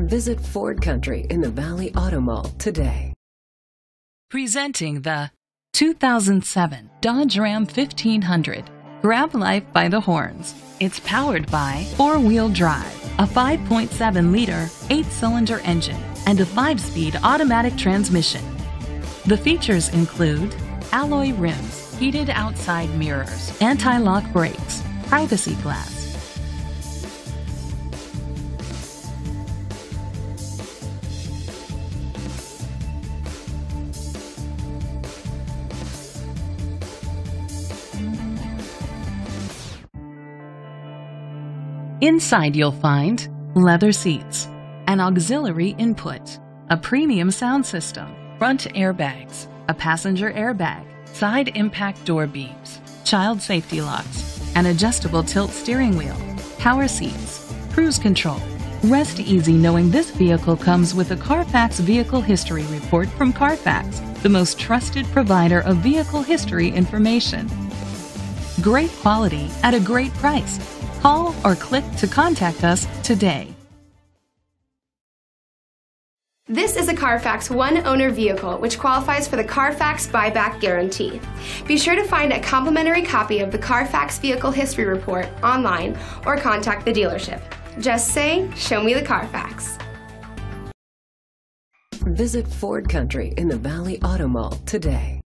Visit Ford Country in the Valley Auto Mall today. Presenting the 2007 Dodge Ram 1500. Grab life by the horns. It's powered by four-wheel drive, a 5.7-liter, eight-cylinder engine, and a five-speed automatic transmission. The features include alloy rims, heated outside mirrors, anti-lock brakes, privacy glass, Inside you'll find leather seats, an auxiliary input, a premium sound system, front airbags, a passenger airbag, side impact door beams, child safety locks, an adjustable tilt steering wheel, power seats, cruise control. Rest easy knowing this vehicle comes with a Carfax Vehicle History Report from Carfax, the most trusted provider of vehicle history information. Great quality at a great price. Call or click to contact us today. This is a Carfax one owner vehicle which qualifies for the Carfax buyback guarantee. Be sure to find a complimentary copy of the Carfax Vehicle History Report online or contact the dealership. Just say, Show me the Carfax. Visit Ford Country in the Valley Auto Mall today.